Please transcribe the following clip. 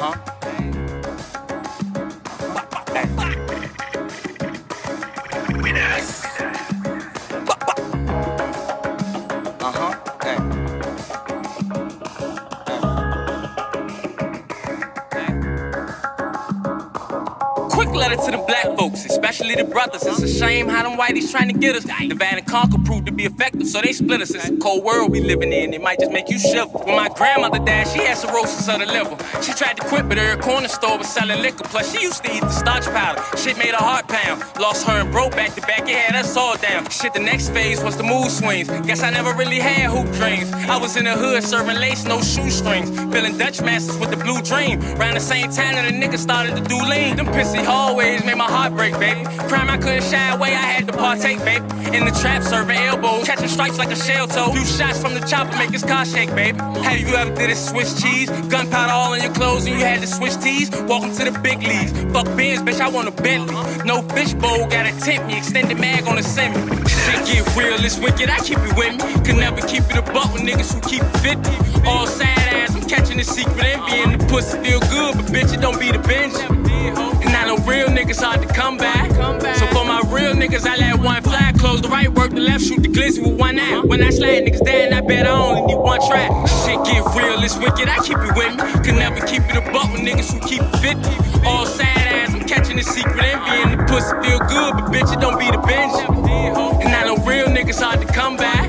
好 letter to the black folks, especially the brothers. It's a shame how them whiteys trying to get us. Divide and conquer proved to be effective, so they split us. It's a cold world we living in. It might just make you shiver. When my grandmother died, she had cirrhosis of the liver. She tried to quit, but her corner store was selling liquor. Plus, she used to eat the starch powder. Shit made her heart pound. Lost her and broke back to back. It had us all down. Shit, the next phase was the mood swings. Guess I never really had hoop dreams. I was in the hood serving lace, no shoestrings. Filling Dutch masters with the blue dream. Around the same time that a nigga started to do lean. Them pissy hallways made my heart break, baby. Crime I couldn't shy away, I had to partake, baby. In the trap, serving elbows, catching strikes like a shell toe. Few shots from the chopper make his car shake, baby. Have you ever did a Swiss cheese? Gunpowder all in your clothes and you had to switch tees? Welcome to the big leagues. Fuck Benz, bitch, I want a Bentley. No fishbowl, gotta tempt me. Extended mag on the semi. Shit get real, it's wicked, I keep it with me. Could never keep it a buck with niggas who keep it 50. All sad ass, I'm catching the secret envy. And the pussy feel good, but bitch, it don't be the bench. Niggas hard to come back. So for my real niggas, I let one fly. Close the right, work the left, shoot the glizzy with one eye. When I slide niggas down, I bet I only need one track. Shit get real, it's wicked, I keep it with me. Could never keep it a buck with niggas who keep it 50. All sad ass, I'm catching the secret envy. And the pussy feel good, but bitch, it don't be the bench. And I know real niggas hard to come back.